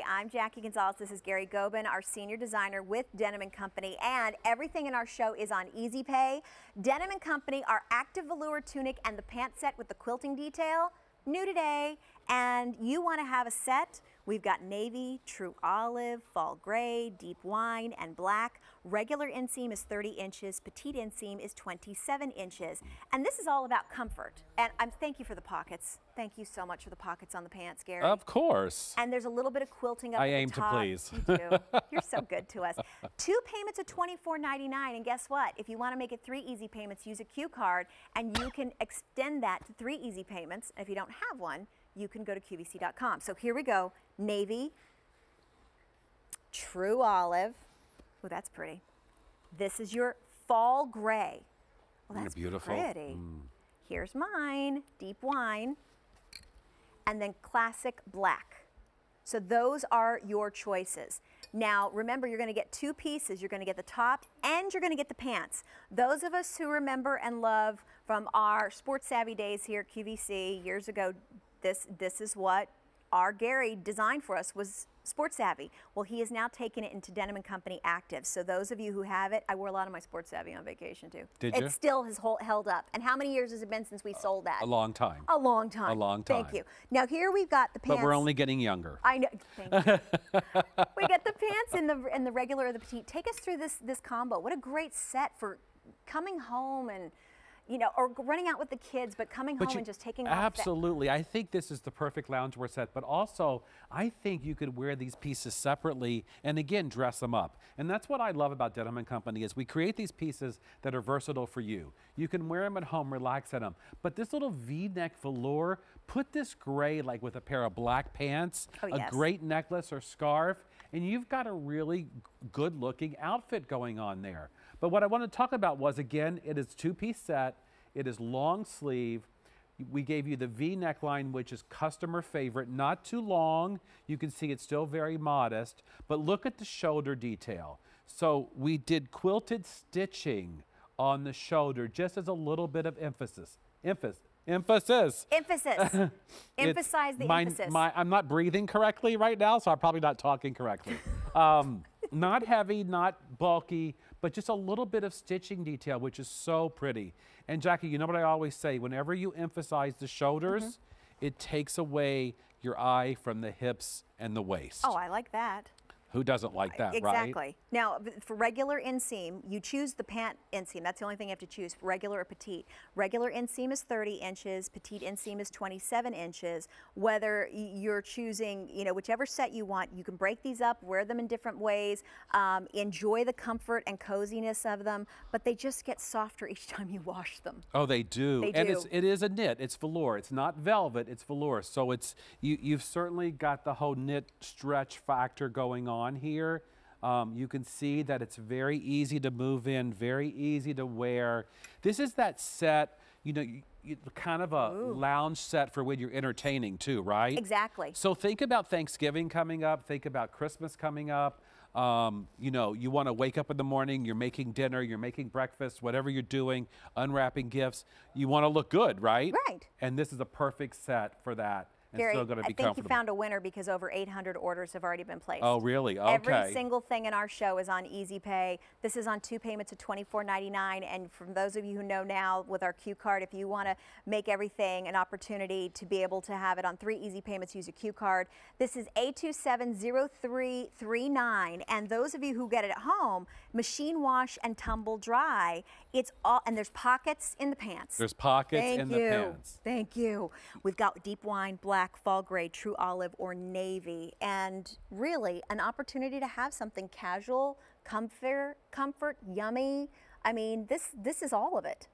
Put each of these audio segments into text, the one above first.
I'm Jacque Gonzales. This is Gary Gobin, our senior designer with Denim & Company, and everything in our show is on Easy Pay. Denim & Company, our active velour tunic and the pant set with the quilting detail, new today. And you want to have a set We've got navy, true olive, fall gray, deep wine, and black. Regular inseam is 30 inches, petite inseam is 27 inches. And this is all about comfort. And I'm thank you for the pockets. Thank you so much for the pockets on the pants, Gary. Of course. And there's a little bit of quilting up I aim to please. You do. You're so good to us. Two payments of $24.99. And guess what? If you want to make it three easy payments, use a Q card and you can extend that to three easy payments. And if you don't have one, you can go to QVC.com. So here we go navy, true olive. Oh, that's pretty. This is your fall gray. Well, that's beautiful. pretty. Mm. Here's mine, deep wine, and then classic black. So those are your choices. Now, remember, you're going to get two pieces. You're going to get the top and you're going to get the pants. Those of us who remember and love from our sports savvy days here at QVC years ago, this, this is what our Gary designed for us was Sports Savvy. Well, he has now taken it into Denim & Company Active. So those of you who have it, I wore a lot of my Sports Savvy on vacation too. Did it you? It still has hold, held up. And how many years has it been since we uh, sold that? A long time. A long time. A long time. Thank you. Now here we've got the pants. But we're only getting younger. I know. Thank you. we got the pants and the and the regular or the petite. Take us through this this combo. What a great set for coming home and you know, or running out with the kids, but coming but home you, and just taking absolutely. I think this is the perfect loungewear set, but also I think you could wear these pieces separately and again dress them up. And that's what I love about Denim and Company is we create these pieces that are versatile for you. You can wear them at home, relax in them. But this little V-neck velour, put this gray like with a pair of black pants, oh, yes. a great necklace or scarf, and you've got a really good looking outfit going on there. But what I want to talk about was again, it is two piece set, it is long sleeve. We gave you the V neckline, which is customer favorite, not too long. You can see it's still very modest, but look at the shoulder detail. So we did quilted stitching on the shoulder just as a little bit of emphasis. Emphasis. Emphasis. Emphasis. Emphasize the my, emphasis. My, I'm not breathing correctly right now, so I'm probably not talking correctly. um, not heavy, not bulky, but just a little bit of stitching detail, which is so pretty. And Jacque, you know what I always say? Whenever you emphasize the shoulders, mm -hmm. it takes away your eye from the hips and the waist. Oh, I like that. Who doesn't like that, exactly. right? Exactly. Now, for regular inseam, you choose the pant inseam. That's the only thing you have to choose, regular or petite. Regular inseam is 30 inches, petite inseam is 27 inches. Whether you're choosing, you know, whichever set you want, you can break these up, wear them in different ways, um, enjoy the comfort and coziness of them, but they just get softer each time you wash them. Oh, they do. They and do. It's, it is a knit. It's velour. It's not velvet. It's velour. So it's you, you've certainly got the whole knit stretch factor going on on here. Um, you can see that it's very easy to move in, very easy to wear. This is that set, you know, you, you, kind of a Ooh. lounge set for when you're entertaining too, right? Exactly. So think about Thanksgiving coming up, think about Christmas coming up. Um, you know, you want to wake up in the morning, you're making dinner, you're making breakfast, whatever you're doing, unwrapping gifts. You want to look good, right? Right. And this is a perfect set for that and Gary, still going to be I think you found a winner because over 800 orders have already been placed. Oh, really? Okay. Every single thing in our show is on Easy Pay. This is on two payments of $24.99. And from those of you who know now with our Q card, if you want to make everything an opportunity to be able to have it on three easy payments, use a Q card. This is A270339. And those of you who get it at home, machine wash and tumble dry. It's all, and there's pockets in the pants. There's pockets Thank in you. the pants. Thank you. We've got deep wine, black black, fall gray, true olive, or navy. And really an opportunity to have something casual, comfort, comfort, yummy. I mean, this, this is all of it.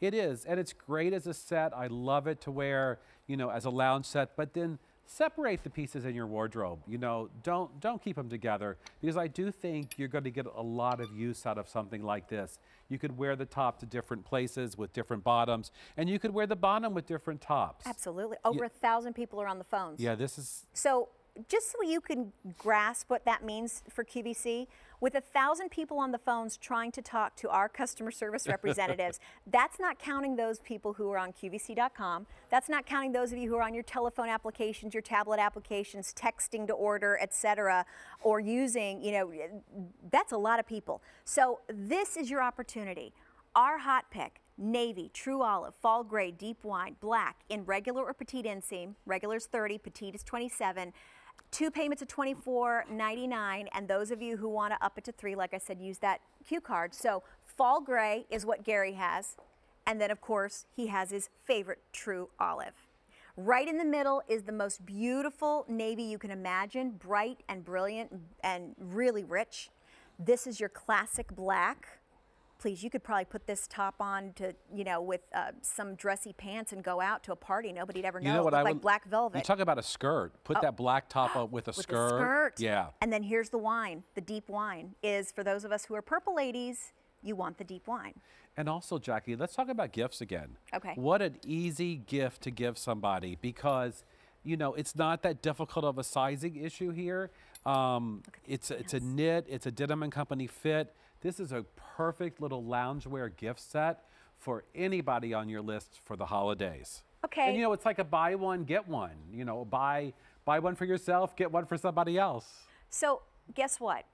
It is, and it's great as a set. I love it to wear, you know, as a lounge set, but then separate the pieces in your wardrobe. You know, don't don't keep them together because I do think you're going to get a lot of use out of something like this. You could wear the top to different places with different bottoms, and you could wear the bottom with different tops. Absolutely. Over yeah. a thousand people are on the phones. Yeah, this is so just so you can grasp what that means for QVC, with a thousand people on the phones trying to talk to our customer service representatives, that's not counting those people who are on QVC.com. That's not counting those of you who are on your telephone applications, your tablet applications, texting to order, etc., or using, you know, that's a lot of people. So this is your opportunity. Our hot pick navy, true olive, fall gray, deep wine, black in regular or petite inseam. Regular is 30, petite is 27. Two payments of $24.99, and those of you who want to up it to three, like I said, use that Q card. So fall gray is what Gary has, and then of course he has his favorite true olive. Right in the middle is the most beautiful navy you can imagine, bright and brilliant and really rich. This is your classic black please, you could probably put this top on to, you know, with uh, some dressy pants and go out to a party. Nobody'd ever know. You know what I like would, black velvet. You talk about a skirt. Put oh. that black top up with a with skirt. skirt. Yeah. And then here's the wine. The deep wine is for those of us who are purple ladies. You want the deep wine. And also, Jacque, let's talk about gifts again. Okay. What an easy gift to give somebody because, you know, it's not that difficult of a sizing issue here. Um, it's a, it's a knit. It's a Denim and Company fit. This is a perfect little loungewear gift set for anybody on your list for the holidays. Okay. And you know, it's like a buy one, get one. You know, buy buy one for yourself, get one for somebody else. So guess what?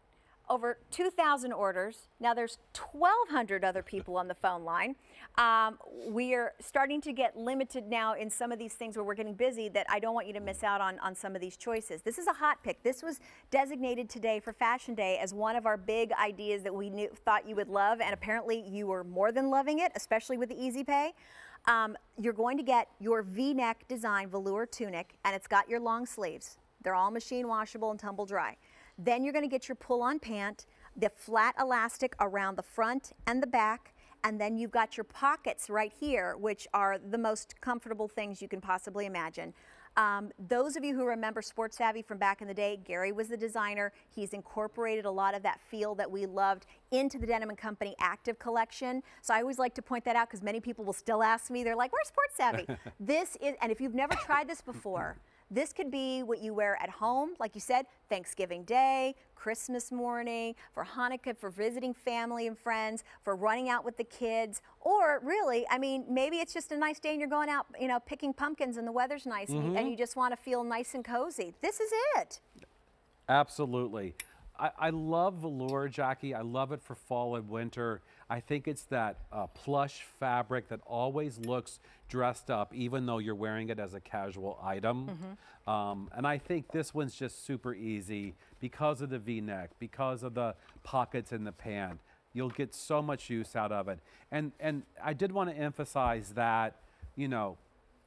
Over 2,000 orders. Now there's 1,200 other people on the phone line. Um, we are starting to get limited now in some of these things where we're getting busy that I don't want you to miss out on, on some of these choices. This is a hot pick. This was designated today for Fashion Day as one of our big ideas that we knew, thought you would love, and apparently you were more than loving it, especially with the Easy Pay. Um, you're going to get your V-neck design velour tunic, and it's got your long sleeves. They're all machine washable and tumble dry. Then you're going to get your pull-on pant, the flat elastic around the front and the back, and then you've got your pockets right here, which are the most comfortable things you can possibly imagine. Um, those of you who remember Sports Savvy from back in the day, Gary was the designer. He's incorporated a lot of that feel that we loved into the Denim & Company active collection. So I always like to point that out because many people will still ask me, they're like, where's Sports Savvy? this is, and if you've never tried this before, this could be what you wear at home, like you said, Thanksgiving Day, Christmas morning, for Hanukkah, for visiting family and friends, for running out with the kids, or really, I mean, maybe it's just a nice day and you're going out, you know, picking pumpkins and the weather's nice mm -hmm. and, you, just want to feel nice and cozy. This is it. Absolutely. I, I, love velour, Jacque. I love it for fall and winter. I think it's that uh, plush fabric that always looks dressed up, even though you're wearing it as a casual item. Mm -hmm. um, and I think this one's just super easy because of the V-neck, because of the pockets in the pant. You'll get so much use out of it. And and I did want to emphasize that, you know,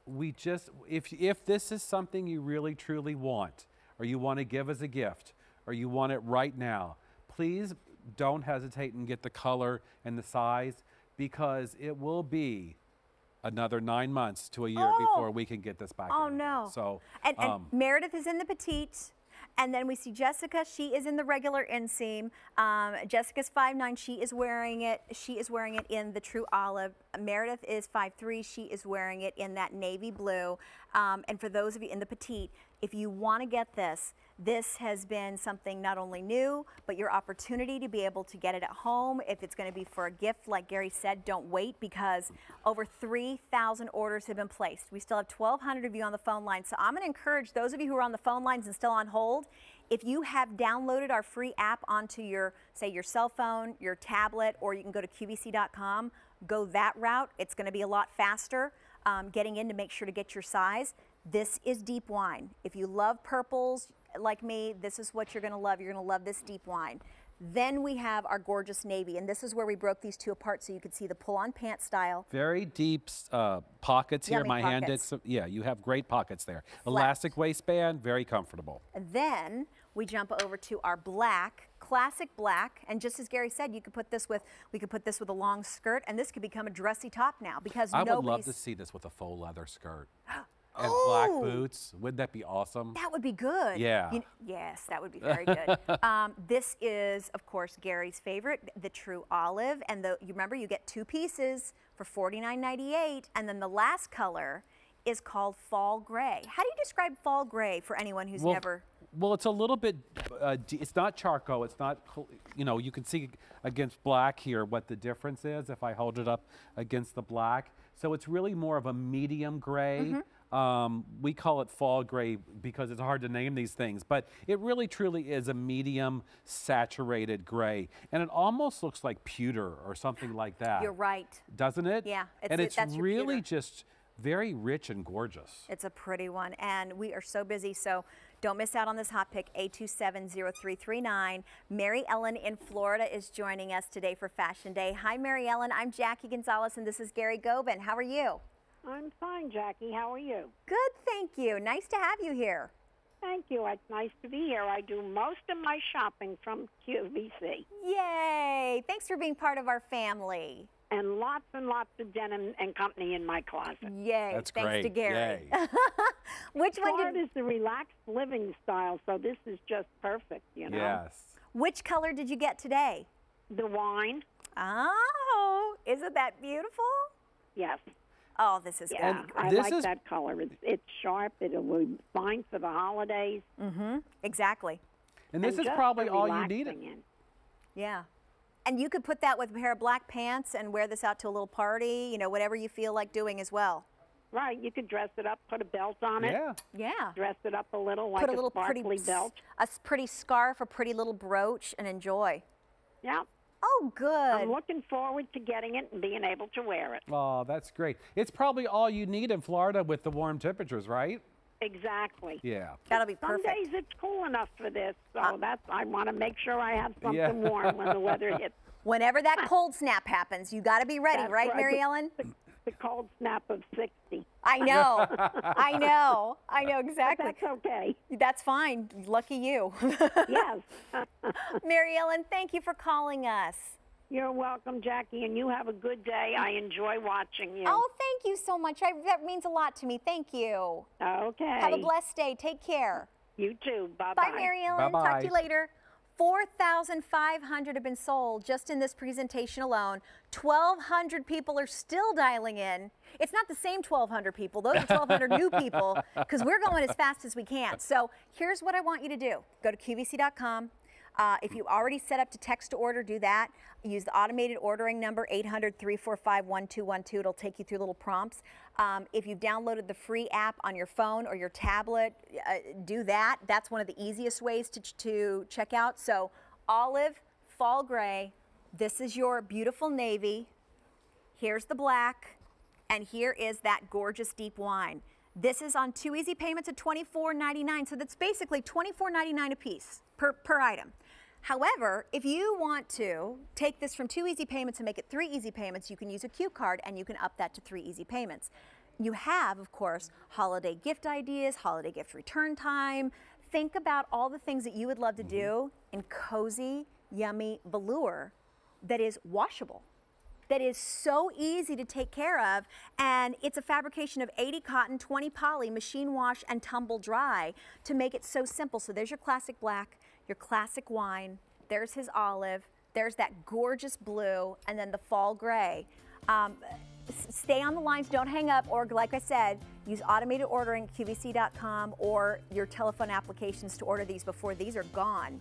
we just if if this is something you really truly want, or you want to give as a gift or you want it right now, please don't hesitate and get the color and the size because it will be another nine months to a year oh. before we can get this back. Oh no! So and, and um, Meredith is in the petite. And then we see Jessica, she is in the regular inseam. Um, Jessica's 5'9", she is wearing it. She is wearing it in the true olive. Meredith is 5'3", she is wearing it in that navy blue. Um, and for those of you in the petite, if you want to get this, this has been something not only new, but your opportunity to be able to get it at home. If it's going to be for a gift, like Gary said, don't wait because over 3,000 orders have been placed. We still have 1,200 of you on the phone line. So I'm going to encourage those of you who are on the phone lines and still on hold, if you have downloaded our free app onto your, say, your cell phone, your tablet, or you can go to QVC.com, go that route. It's going to be a lot faster um, getting in to make sure to get your size. This is deep wine. If you love purples like me, this is what you're going to love. You're going to love this deep wine. Then we have our gorgeous navy, and this is where we broke these two apart so you could see the pull-on pant style. Very deep uh, pockets here. Yummy My pockets. hand did, yeah, you have great pockets there. Elastic waistband, very comfortable. And then we jump over to our black, classic black, and just as Gary said, you could put this with, we could put this with a long skirt, and this could become a dressy top now because I would love to see this with a faux leather skirt. and oh, black boots. Wouldn't that be awesome? That would be good. Yeah. You yes, that would be very good. um, this is, of course, Gary's favorite, the True Olive. And the, you remember, you get two pieces for $49.98. And then the last color is called Fall Gray. How do you describe Fall Gray for anyone who's well, never... Well, it's a little bit, uh, it's not charcoal. It's not, you know, you can see against black here what the difference is if I hold it up against the black. So it's really more of a medium gray. Mm-hmm. Um, we call it fall gray because it's hard to name these things, but it really truly is a medium saturated gray. And it almost looks like pewter or something like that. You're right. Doesn't it? Yeah, it's- and it's your really just very rich and gorgeous. It's a pretty one, and we are so busy, so don't miss out on this hot pick, A270339. Mary Ellen in Florida is joining us today for Fashion Day. Hi, Mary Ellen. I'm Jacque Gonzales, and this is Gary Gobin. How are you? I'm fine, Jacque. How are you? Good, thank you. Nice to have you here. Thank you. It's nice to be here. I do most of my shopping from QVC Yay! Thanks for being part of our family. and lots and lots of denim and company in my closet. Yay! That's thanks great. to Gary. Yay. Which one Florida did? is the relaxed living style, so this is just perfect, you know. Yes. Which color did you get today? The wine, Oh, isn't that beautiful? yes. Oh, this is Yeah. I this like is- that color. It's it's sharp. It'll be fine for the holidays. Mm-hmm. Exactly. And this and is probably all you relaxing in. Yeah. And you could put that with a pair of black pants and wear this out to a little party, you know, whatever you feel like doing as well. Right, you could dress it up, put a belt on it, Yeah. Yeah. dress it up a little like put a little sparkly pretty belt. A pretty scarf, a pretty little brooch and enjoy. Yeah, Oh, good. I'm looking forward to getting it and being able to wear it. Oh, that's great. It's probably all you need in Florida with the warm temperatures, right? Exactly. Yeah. That'll be Some perfect. Uh, days it's cool enough for this, so that's I want to make sure I have something Yeah. warm when the weather hits. Whenever that cold snap happens, you got to be ready, right, right. Mary Ellen? The, the cold snap of 60. I know. I know. I know exactly. That's okay. That's fine. Lucky you. Yes. Mary Ellen, thank you for calling us. You're welcome, Jacque, and you have a good day. I enjoy watching you. Oh, thank you so much. I, that means a lot to me. Thank you. okay. Have a blessed day. Take care. You too. Bye-bye. Bye, Mary Ellen. Talk Bye-bye. to you later. 4,500 have been sold just in this presentation alone. 1,200 people are still dialing in. It's not the same 1,200 people. Those are 1,200 new people because we're going as fast as we can. So here's what I want you to do. Go to QVC.com. Uh, if you already set up to text to order, do that. Use the automated ordering number 800 345 1212. It'll take you through little prompts. Um, if you've downloaded the free app on your phone or your tablet, uh, do that. That's one of the easiest ways to, to check out. So, olive, fall gray. This is your beautiful navy. Here's the black, and here is that gorgeous deep wine. This is on two easy payments of $24.99, so that's basically $24.99 a piece per, per item. However, if you want to take this from two easy payments and make it three easy payments, you can use a Q card and you can up that to three easy payments. You have, of course, holiday gift ideas, holiday gift return time. Think about all the things that you would love to mm-hmm. do in cozy, yummy velour that is washable that is so easy to take care of. And it's a fabrication of 80 cotton, 20 poly, machine wash, and tumble dry to make it so simple. So there's your classic black, your classic wine, there's his olive, there's that gorgeous blue, and then the fall gray. Um, stay on the lines, don't hang up, or like I said, use automated ordering QVC.com or your telephone applications to order these before these are gone.